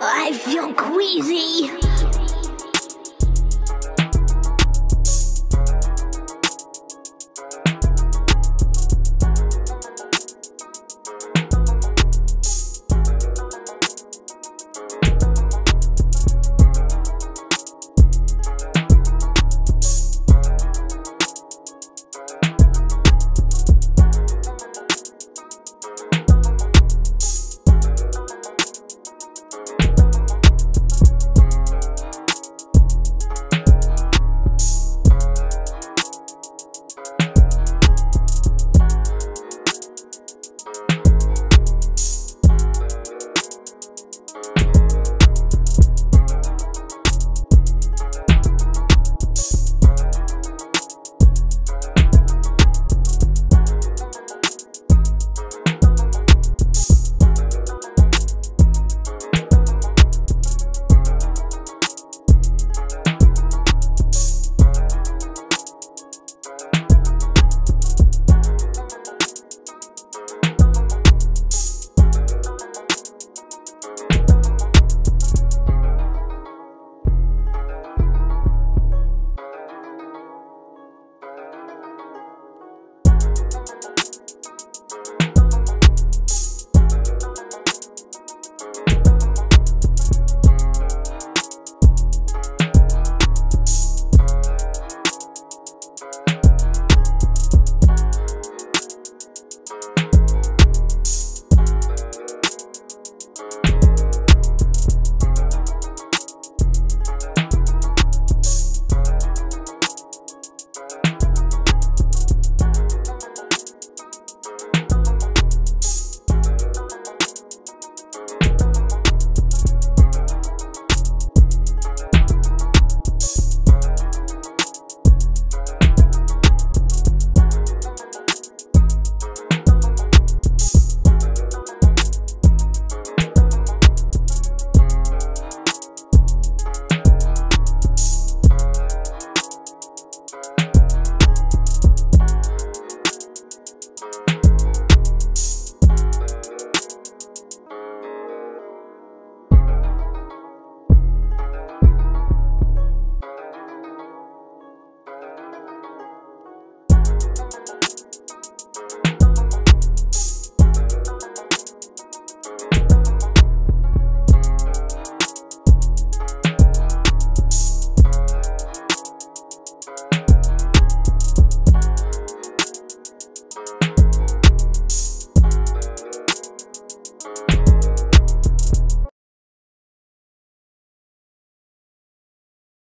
I feel queasy.